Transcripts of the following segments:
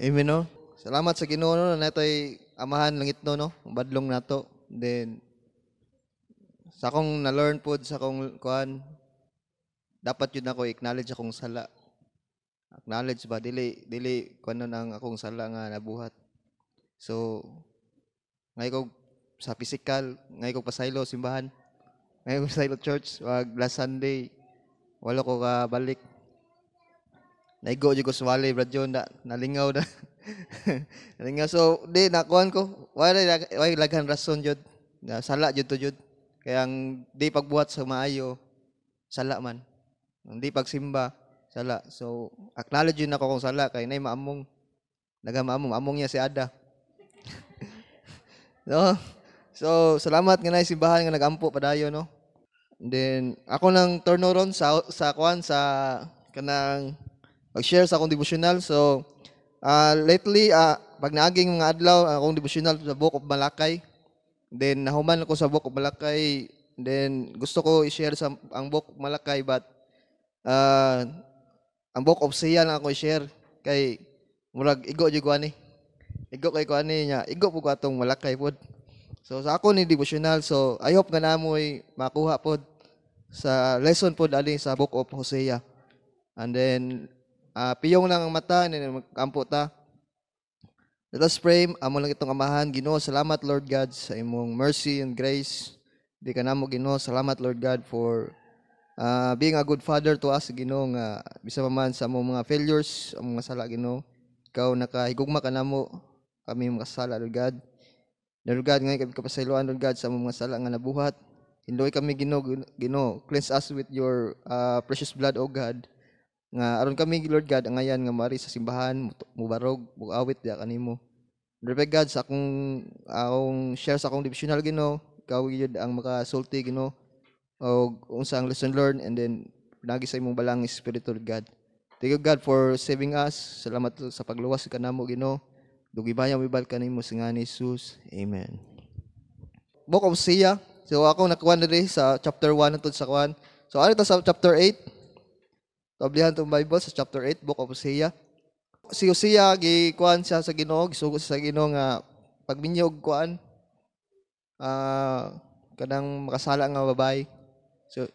Amen no. Salamat sa Ginoo no natoy amahan langit no no, badlong nato. Then sa akong na-learn pod sa akong kuan dapat yun ako acknowledge akong sala. Acknowledge ba dili dili kuan ang akong sala nga nabuhat. So ngay ko sa physical, ngay ko pasaylo simbahan. Ngay ko pasaylo church wag last Sunday wala ko ka balik. Naigo jud ko sa wali brad yun, na, nalingaw na. nalingaw so di nakuan ko. Wala wala laghan rason jud. Na sala jud to jud. Kaya ang di pagbuhat sa maayo, sala man. Hindi pagsimba, sala. So, acknowledge yun ako kung sala, kay nay maamong. Nagamaamong, among niya si Ada. no? So, salamat nga na simbahan nga nagampo padayo, no? And then, ako nang turnoron sa, sa kwan, sa kanang mag-share sa akong devotional. So, uh, lately, uh, pag naaging mga adlaw, akong devotional sa Book of Malakay. Then nahuman ako sa Book of Malakay. Then gusto ko i-share sa ang Book of Malakay but uh, ang Book of Siya lang ako i-share kay murag igo jud ko ani. Igo kay ko ani nya. Igo po ko atong Malakay pod. So sa ako ni devotional so I hope nga namoy makuha pod sa lesson pod ali sa Book of Hosea. And then uh, piyong lang ang mata magkampo ta. Let us pray. Amo lang itong amahan. Ginoo, salamat Lord God sa imong mercy and grace. Di ka namo Ginoo. Salamat Lord God for uh, being a good father to us Ginoo nga bisa man sa among mga failures, among mga sala Ginoo. Ikaw nakahigugma ka namo kami mga sala Lord God. Lord God, ngayon kami kapasailoan Lord God sa among mga sala nga nabuhat. Hindoy kami Ginoo, Ginoo. Cleanse us with your uh, precious blood, O God nga aron kami Lord God ang ayan nga mari sa simbahan mubarog muawit dia kanimo Lord God sa akong akong share sa akong devotional Ginoo ikaw gyud ang makasulti Ginoo og unsa ang lesson learned and then pinagi sa imong balang espiritu Lord God. Thank you God for saving us. Salamat sa pagluwas kanamo Ginoo. Dugibayan mibal kanimo sa ngani Jesus. Amen. Book of Sia so ako nakuha diri sa chapter 1 natud sa kuan so ano ta sa chapter 8 Tablihan tong Bible sa chapter 8, Book of Hosea. Si Hosea, gikuan siya sa Ginoo, gisugo sa Ginoo nga pagminyog kuan uh, kanang makasala nga babay. So,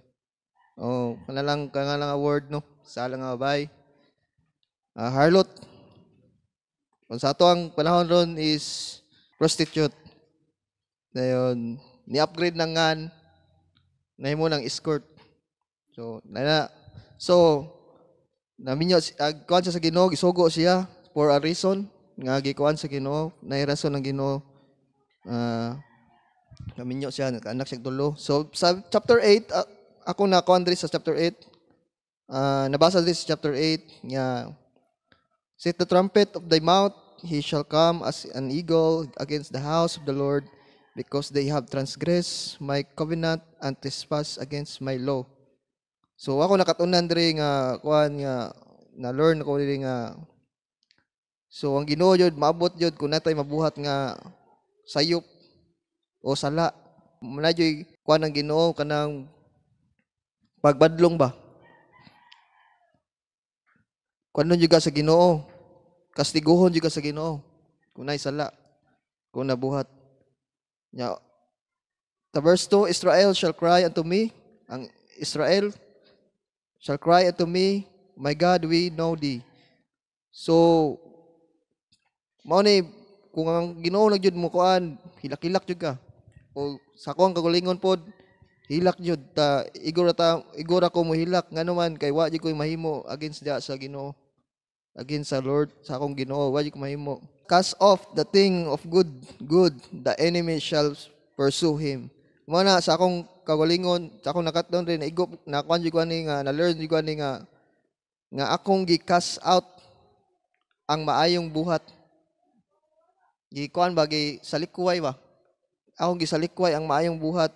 oh, kana lang kana lang a word no, sala nga babay. Uh, harlot. Kung sa ato ang panahon ron is prostitute. Dayon, ni-upgrade na ngan na mo ng escort. So, na, so Naminyo uh, kuan siya sa Ginoo, gisugo siya for a reason nga gikuan sa Ginoo, na rason ng Ginoo. Uh, naminyo siya anak siya tulo. So sa chapter 8 uh, ako na kuan sa chapter 8. Uh, nabasa this chapter 8 nga Set the trumpet of thy mouth, he shall come as an eagle against the house of the Lord, because they have transgressed my covenant and trespassed against my law. So ako nakatunan diri nga kuan nga na learn ko diri nga So ang Ginoo jud maabot jud kun natay mabuhat nga sayop o sala. Muna jud kuan ang Ginoo kanang pagbadlong ba. Kuan jud sa Ginoo. Kastiguhon jud sa Ginoo. Kung nay sala. Kung nabuhat. Nya The verse 2, Israel shall cry unto me. Ang Israel shall cry unto me, My God, we know thee. So, mao ni kung ang Ginoo nagjud mo kuan, hilak-hilak jud ka. O sa akong kagulingon pod, hilak jud ta igora ta igora ko mo hilak ngano man kay wa jud ko mahimo against dia sa Ginoo. Against sa Lord sa akong Ginoo, wa jud ko mahimo. Cast off the thing of good, good, the enemy shall pursue him. Mo na sa akong kagalingon sa akong nakatdon rin igop na kuan jud ani nga na learn jud ani nga nga akong gi-cast out ang maayong buhat. Gi kuan bagi salikway ba? Akong gisalikway ang maayong buhat.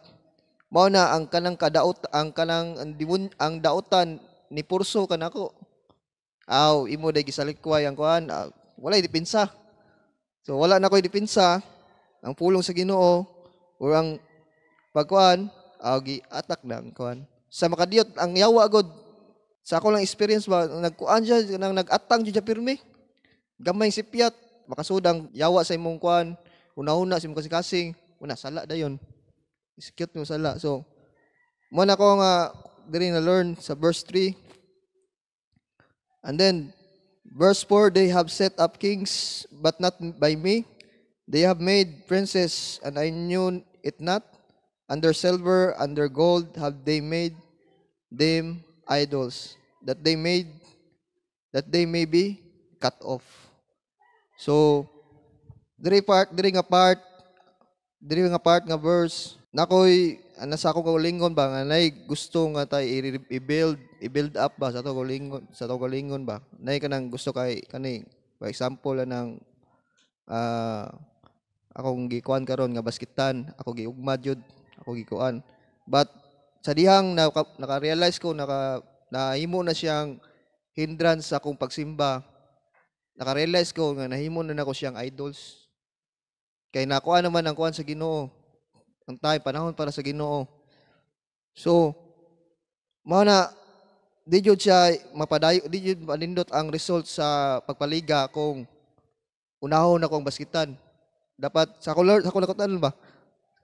Mao na ang kanang kadaot ang kanang ang, dimun, ang dautan ni purso kanako aw imo day gisalikway ang kuan uh, wala dipinsa. So wala na koy dipinsa ang pulong sa Ginoo or ang pagkuan agi atak lang kuan. Sa makadiyot ang yawa god. Sa ako lang experience ba nagkuan siya nang nagatang siya pirmi. Gamay sipyat makasudang yawa sa imong kuan. Una-una sa imong kasing una sala dayon. Is cute mo sala. So mo na ko nga diri na learn sa verse 3 and then verse 4 they have set up kings but not by me. They have made princes and I knew it not under silver under gold have they made them idols that they made that they may be cut off. So, diri part, diri nga part, diri nga part nga verse, nakoy nasa ako kaulingon ba? Nga nay gusto nga tay i-build i-build up ba sa to kaulingon sa to kaulingon ba? Nay kanang gusto kay kani for example ng uh, akong gikuan karon nga basketan ako giugma jud ako gikuan but sa dihang naka, naka-realize ko naka nahimo na siyang hindrance sa akong pagsimba nakarealize ko nga nahimo na nako siyang idols. Kay nakuha naman ang kuan sa Ginoo. Ang tayo panahon para sa Ginoo. So, mao na di jud siya mapadayo di jud manindot ang result sa pagpaliga kung unahon na kong baskitan. Dapat sa color sa kulakotan ba?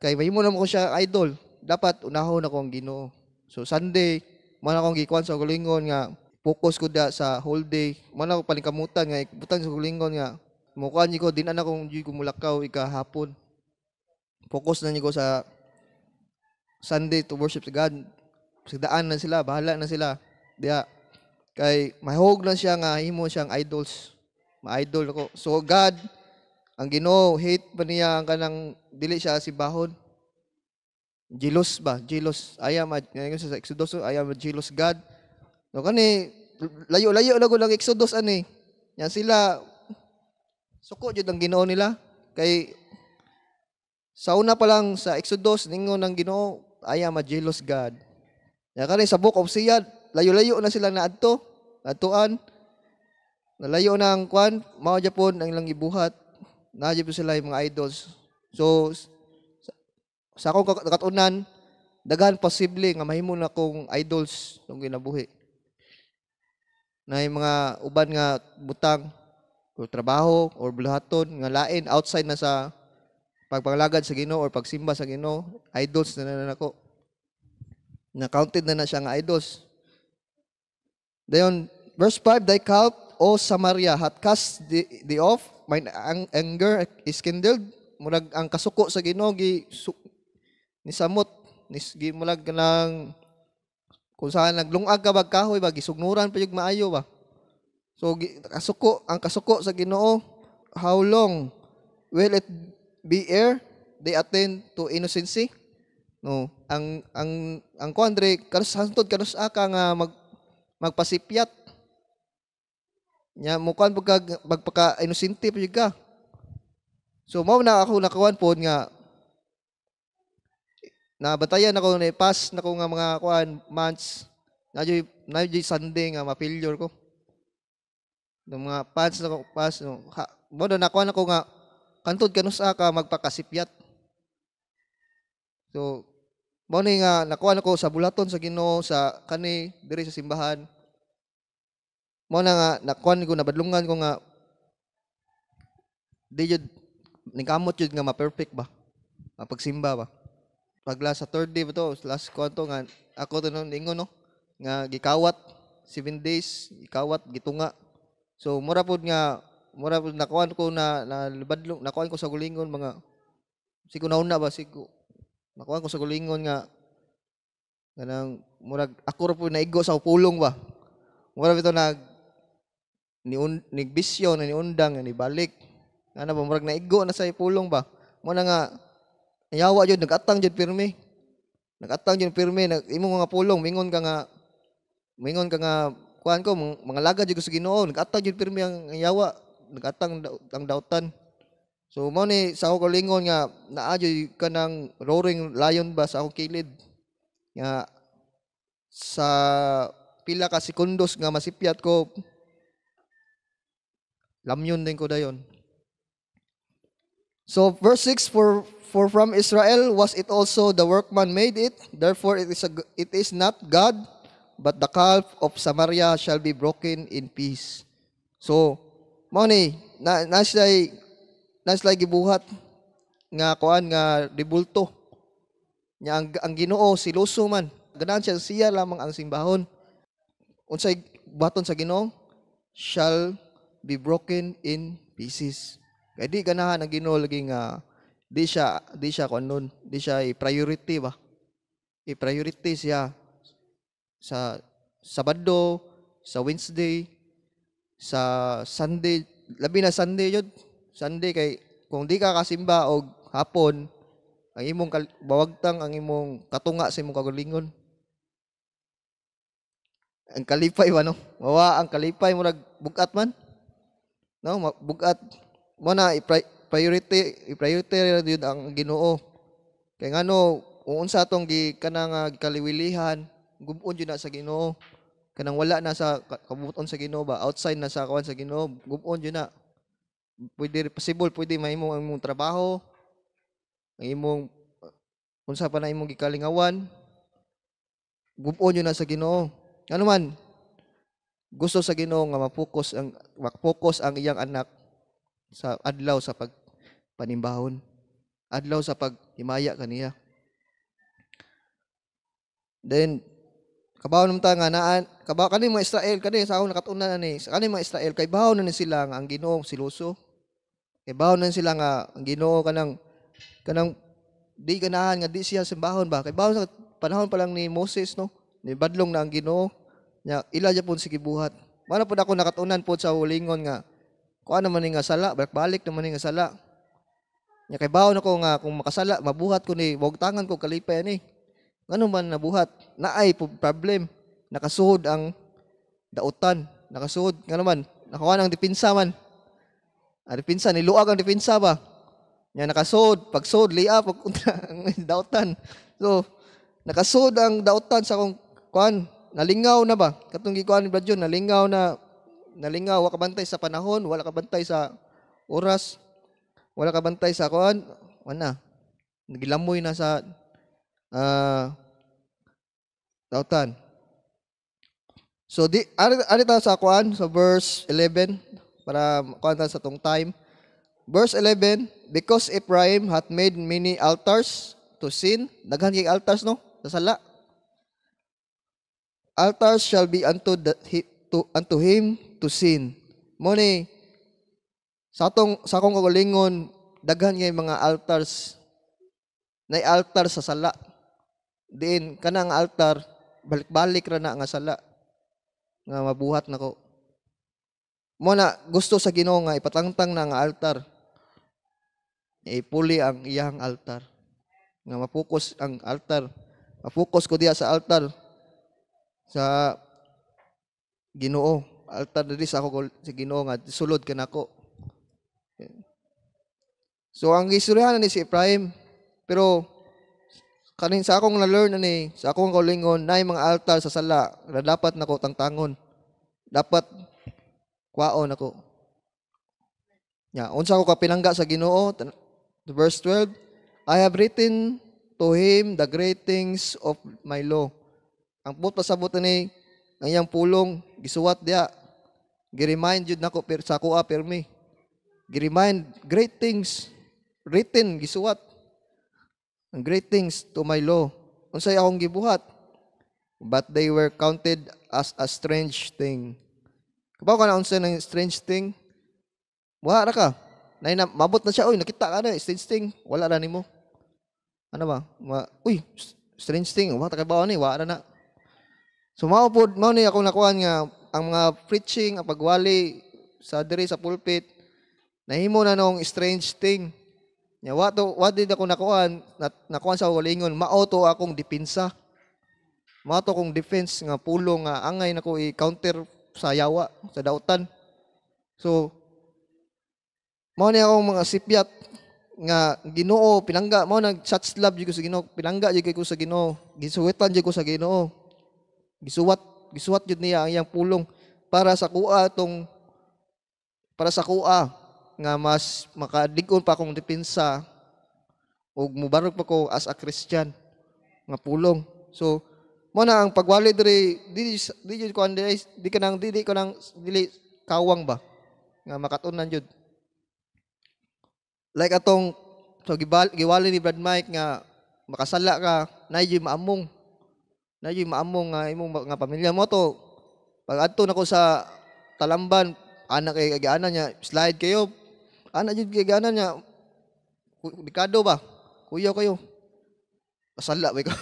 Kay mahimo na ko siya idol. Dapat unahon na kong Ginoo. So Sunday, man akong gikuan sa gulingon nga focus ko da sa whole day. Man ako palingkamutan nga butang sa kulingon nga mukuan ko din ana kong di ko mulakaw ika hapon. Focus na ko sa Sunday to worship sa God. Sigdaan na sila, bahala na sila. Diya kay mahog na siya nga himo siyang idols. Ma-idol ako. So God ang Ginoo hate ba niya ang kanang dili siya si bahon. Jealous ba? Jealous. I am a, sa Exodus, I am a jealous God No kani layo-layo na ko lang Exodus ani. Yan sila suko jud ang Ginoo nila kay sa una pa lang sa Exodus ningon ng Ginoo I am a jealous God. Ya kani sa book of Siyad layo-layo na sila naadto, atuan. Nalayo na ang kwan, mao Japon ang ilang gibuhat. Na sila yung mga idols. So sa akong katunan, daghan posible nga mahimo na kong idols nung ginabuhi na yung mga uban nga butang o trabaho or bulahaton nga lain outside na sa pagpangalagad sa Ginoo or pagsimba sa Ginoo idols na na nako na counted na na siya nga idols dayon verse 5 thy calf o Samaria hath cast the, the off mine anger is kindled murag ang kasuko sa Ginoo gi su, ni samot ni gi mulag kanang kung saan naglungag ka bag kahoy ba gisugnuran pa yung maayo ba. So kasuko ang kasuko sa Ginoo how long will it be ere they attain to innocency? No, ang ang ang kuandre kanus hantod kanus aka nga mag magpasipyat. Nya mukan pagka magpaka inosente pa ka. So mao na ako nakawan pod nga Nabatayan ako na pass na ko nga mga kuan months. Nadyo nadyo Sunday nga ma-failure ko. Ng mga pass na ko pass no. Mo na nakuha na ko nga kantod kanus ka magpakasipyat. So mo ni nga nakuha na ko sa bulaton sa Ginoo sa kani diri sa simbahan. Mo na nga nakuha ko nabadlungan ko nga di jud ningkamot jud nga ma-perfect ba? Mapagsimba ba? pag last sa third day ba to, last kwanto nga, ako to nung ingo no, nga gikawat, seven days, gikawat, gitunga. So, mura po nga, mura po nakuan ko na, na libadlong, nakuan ko sa gulingon, mga, sigo na una ba, sigo, nakuan ko sa gulingon nga, ganang, murag, ako po naigo sa pulong ba. Mura ito nag, ni un, ni bisyo na ni undang ni balik. Ano ba murag naigo na sa pulong ba. Mo na nga Yawa jud nagatang jud pirmi. Nagatang jud pirmi nag imong mga pulong mingon ka nga mingon ka nga kuan ko mga laga jud sa Ginoo nagatang jud pirmi ang yawa nagatang ang dautan. So mo ni sa ako lingon nga naa jud kanang roaring lion ba sa akong kilid. Nga sa pila ka sekundos nga masipyat ko lamyon din ko dayon. So verse 6 for For from Israel was it also the workman made it, therefore it is, a, it is not God, but the calf of Samaria shall be broken in peace. So, mao ni na naslay naslay gibuhat nga kuan nga dibulto. Nya ang, ang Ginoo siluso man. Ganahan siya siya lamang ang simbahon. Unsay baton sa Ginoo shall be broken in pieces. Kay di ganahan ang Ginoo lagi nga di siya di siya nun di siya i-priority ba? I-priority siya sa Sabado sa Wednesday sa Sunday labi na Sunday yun. Sunday kay kung di ka kasimba og hapon ang imong bawagtang ang imong katunga sa imong kagalingon ang kalipay ba no? Mawa ang kalipay mo nagbugat man no bugat. Mo na i-pri- priority i-priority yun ang Ginoo. Kay ngano unsa atong gi kanang uh, kaliwilihan gubon yun na sa Ginoo. Kanang wala na sa ka- kabuton sa Ginoo ba outside na sa kawan sa Ginoo gubon yun na. Pwede possible pwede mahimo ang imong trabaho ang imong unsa pa na imong gikalingawan gubon yun na sa Ginoo. Ano man gusto sa Ginoo nga ma-focus ang ma-focus ang iyang anak sa adlaw sa pagpanimbahon adlaw sa paghimaya kaniya then kabaw naman ta nga naan kabaw kani mga Israel kani sa akong nakatunan ani sa kani mga Israel kay bahaw na ni sila nga ang Ginoo siluso kay bahaw na ni sila nga ang Ginoo kanang kanang di ganahan nga di siya simbahon ba? Kay bahaw sa panahon pa lang ni Moses no? Ni badlong na ang Ginoo nya ila ja pud sige buhat Mano pud ako nakatunan pud sa hulingon nga kuan naman nga sala balik naman ni nga sala. Nya kay bahaw nako nga kung makasala mabuhat ko ni wag tangan ko kalipay ni ngano man nabuhat naay po problem. Nakasuhod ang dautan nakasuhod ngano man nakuha ang dipinsa man. Ang dipinsa niluag ang dipinsa ba? Nya nakasuhod pagsuhod liya pag ang dautan. So nakasuhod ang dautan sa akong kuan nalingaw na ba? Katong gikuan ni Brad nalingaw na nalingaw wa ka bantay sa panahon wala ka bantay sa oras wala ka bantay sa kuan wala nagilamoy na sa ah dautan so di ari ari sa kuan sa verse 11 para kuan sa tong time. Verse 11 because Ephraim hath made many altars to sin daghan kay altars no? Sa sala altars shall be unto the, to, unto him to sin. Mo ni sa atong sa akong kagalingon daghan ngay mga altars na altar sa sala. Diin kanang altar balik-balik ra na nga sala nga mabuhat nako. Mo na gusto sa Ginoo nga ipatangtang na nga altar. Ipuli ang iyang altar. Nga mapokus ang altar. Mapokus ko diya sa altar sa Ginoo. Altar diri sa ako sa Ginoo nga sulod ka nako. So ang istoryahan ni si Ephraim pero kanin sa akong na-learn ani sa akong kaulingon na mga altar sa sala na dapat nako tangtangon. Dapat kwaon ako. Ya, unsa ko kapinangga sa Ginoo verse 12 I have written to him the great things of my law. Ang put pasabot ni ang iyang pulong gisuwat dia. Gi-remind jud nako per sa kuha permi. Gi-remind great things written gisuwat. Ang great things to my law. Unsay akong gibuhat? But they were counted as a strange thing. Kabaw ka na unsay ng strange thing? Wala ra ka. Nay na mabot na siya, oy nakita ka na strange thing. Wala ra nimo. Ano ba? Ma, uy, strange thing. Wa ta kay ni, wala na. So mao pod mao ni ako nakuan nga ang mga preaching, ang pagwali sa diri sa pulpit nahimo na nung strange thing. Nya wa to wa din ako nakuan na, nakuan sa walingon mao to akong dipinsa. Mao to akong defense nga pulong nga angay nako i-counter sa yawa sa dautan. So mao ni akong mga sipyat nga Ginoo pinangga mao nag shots love jud ko sa Ginoo pinangga jud ko sa Ginoo gisuwetan jud ko sa Ginoo gisuwat gisuwat jud niya ang iyang pulong para sa kuha tong para sa kuha nga mas makadigon pa akong depensa ug mubarog pa ko as a Christian nga pulong so mo na ang pagwali diri di di di ko di, di ka nang dili ko nang dili kawang ba nga makatunan jud. Like atong so giwali ni Brad Mike nga makasala ka, na maamong. Na maamong nga imong nga pamilya mo to. Pag adto nako sa Talamban, anak kay kagaanan niya, slide kayo. Anak jud kay kagaanan niya. Bikado ba? Kuya kayo. Pasala ba ko?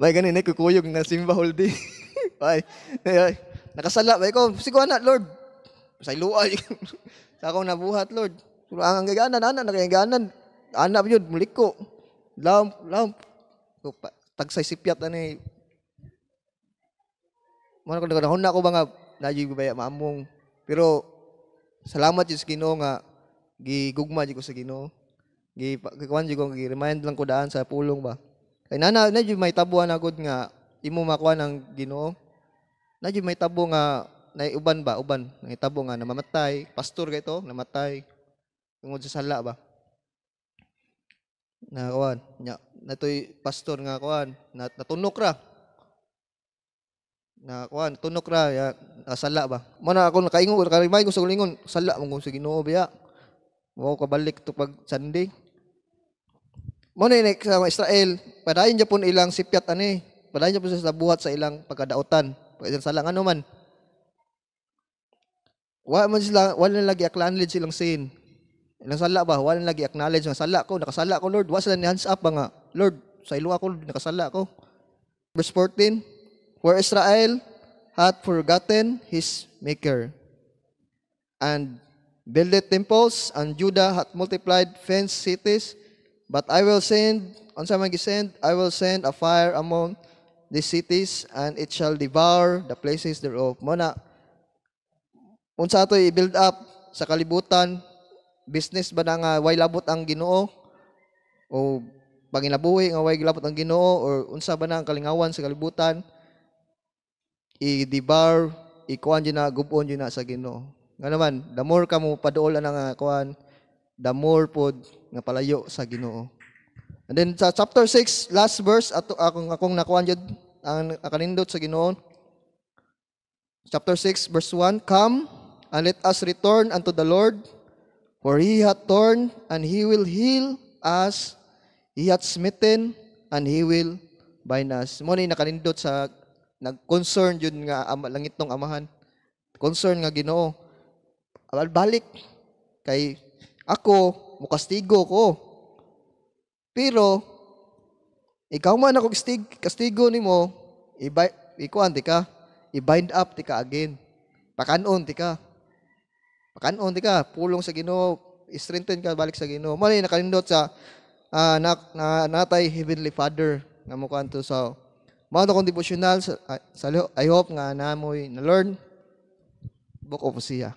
Bay ganin ay kukuyog nga simba whole day. Bay. Ay, nakasala ba ko? Sigo anak Lord. Sa iluay. sa akong nabuhat Lord. Pero ang gaganan anak nakaganan. Anak yun muliko. Lam lam. Tagsay sipyat ani. Mo ko nagahon na ko ba nga ko baya maamong. Pero salamat jud sa Ginoo nga gigugma jud ko sa Ginoo. Gi kuan jud ko gi-remind lang ko daan sa pulong ba. Kay nana na jud may tabuan agod nga imo makuha ng Ginoo. Na jud may tabo nga na uban ba uban may tabo nga namamatay pastor kay to namatay tungod sa sala ba na kuan nya natoy pastor nga kuan nat, natunok ra. Na kuan tunok ra ya sala ba? Mo na ako nakaingon nakarimay ko sa ulingon sala mo sa Ginoo biya. Mo ko balik to pag Sunday. Mo na sa Israel padayon Japon ilang sipyat ani padayon Japon sa buhat sa ilang pagkadautan pag sala nga man. Wa man sila wala lagi acknowledge silang sin. Ilang sala ba? Wala lagi acknowledge nga sala ko, nakasala ko Lord. Wa sila ni hands up ba nga, Lord, sa ilo ako nakasala ko. Verse 14, For Israel hath forgotten his maker and builded temples and Judah hath multiplied fenced cities but I will send on sa send I will send a fire among these cities and it shall devour the places thereof. Mo unsa ato i-build up sa kalibutan business ba na nga way labot ang Ginoo? O panginabuhi nga way labot ang Ginoo? Or unsa ba na ang kalingawan sa kalibutan? I-debar ikuan din na gubon na sa Ginoo. Nga naman the more ka mo paduol na nga kuan the more pod nga palayo sa Ginoo. And then sa chapter 6 last verse ato akong akong nakuan jud ang kanindot sa Ginoo. Chapter 6 verse 1 come and let us return unto the Lord, for he hath torn, and he will heal us. He hath smitten, and he will bind us. Mo ni nakanindot sa nag-concern yun nga ama, langit ng amahan. Concern nga Ginoo. Balik kay ako mukastigo ko. Pero ikaw man ako kastig, kastigo nimo, ibay ikuan ti ka, i-bind up ti ka again. Pakanon ti ka. Pakanon di ka, pulong sa Ginoo, strengthen ka balik sa Ginoo. Mo ni nakalindot sa uh, na, na, natay Heavenly Father nga mo kanto sa mao akong devotional sa, uh, sa I hope nga namoy na learn book of Hosea.